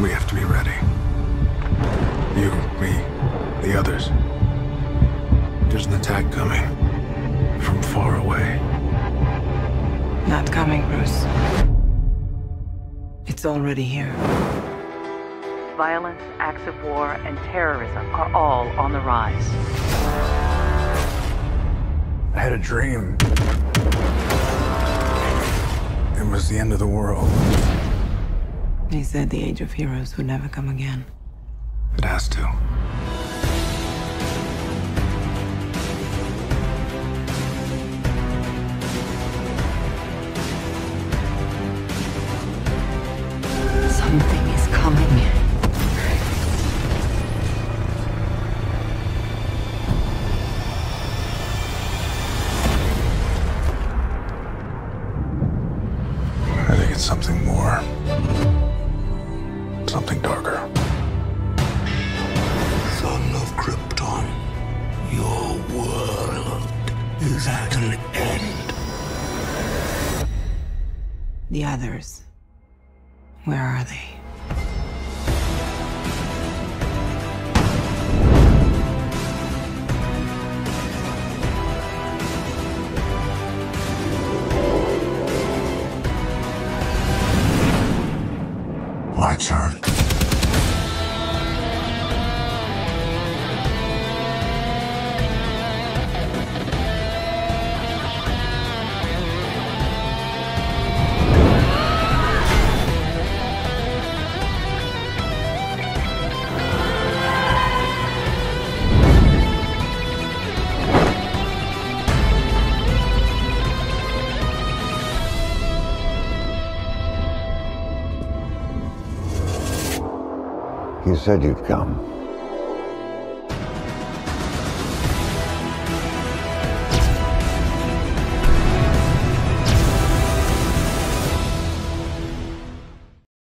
We have to be ready. You, me, the others. There's an attack coming. From far away. Not coming, Bruce. It's already here. Violence, acts of war, and terrorism are all on the rise. I had a dream. It was the end of the world. He said the age of heroes would never come again. It has to. Something is coming. I think it's something more. Something darker. Son of Krypton, your world is at an end. The others. Where are they? My turn. You said you'd come.